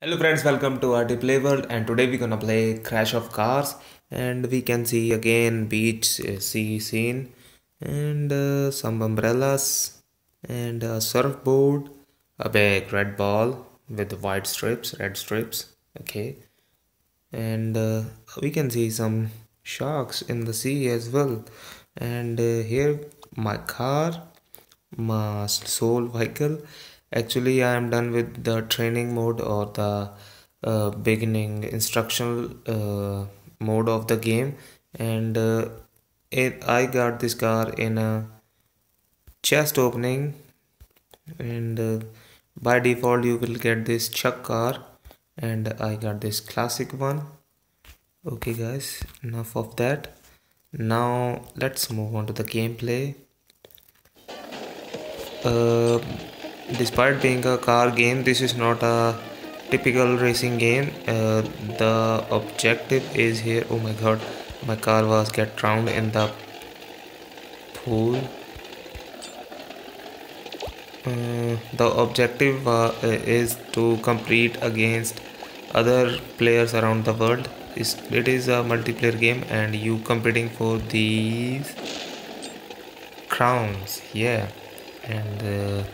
Hello friends, welcome to RT Play World and today we're gonna play Crash of Cars and we can see again beach uh, sea scene and uh, some umbrellas and a surfboard, a big red ball with white strips, red strips, okay. And uh, we can see some sharks in the sea as well and uh, here my car, my soul vehicle actually i am done with the training mode or the uh, beginning instructional uh, mode of the game. And uh, it i got this car in a chest opening. And uh, by default you will get this chuck car. And i got this classic one. Okay guys enough of that. Now let's move on to the gameplay. Uh, despite being a car game this is not a typical racing game. Uh, the objective is here. Oh my god my car was get drowned in the pool. Uh, the objective uh, is to compete against other players around the world. It is a multiplayer game and you competing for these crowns. Yeah and uh,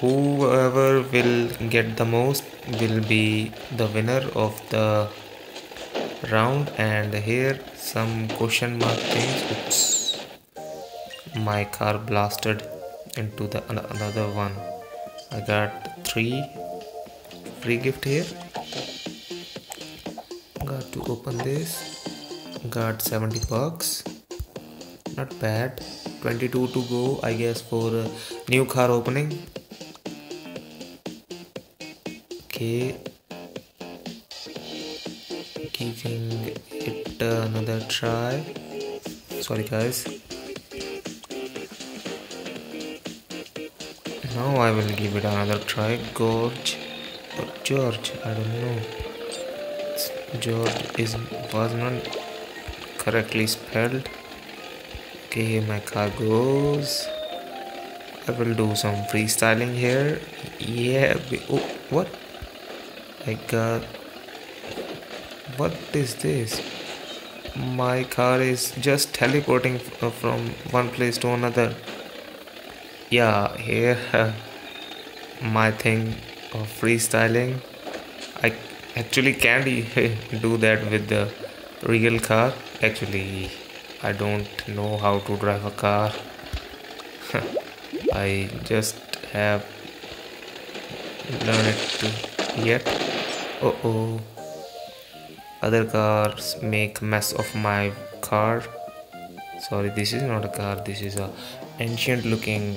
whoever will get the most will be the winner of the round. And here some question mark things. Oops. My car blasted into the another one. I got three free gift here. Got to open this. Got 70 bucks. Not bad. 22 to go i guess for new car opening okay giving it another try. Sorry guys. Now I will give it another try. Gorge or George I don't know. George is was not correctly spelled. Okay my car goes. I will do some freestyling here. Yeah oh, what I got what is this? My car is just teleporting uh, from one place to another. Yeah here uh, my thing of freestyling. I actually can't do that with the real car. Actually I don't know how to drive a car. I just have learned it yet uh oh other cars make mess of my car. Sorry this is not a car. This is a ancient looking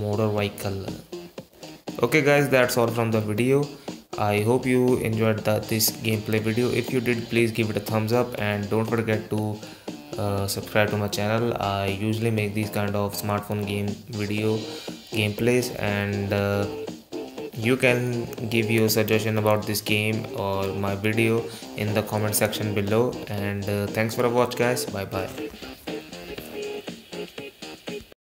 motor vehicle okay guys that's all from the video. I hope you enjoyed the, this gameplay video. If you did please give it a thumbs up and don't forget to uh, subscribe to my channel. I usually make these kind of smartphone game video gameplays and uh, you can give your suggestion about this game or my video in the comment section below. And uh, thanks for a watch guys. Bye bye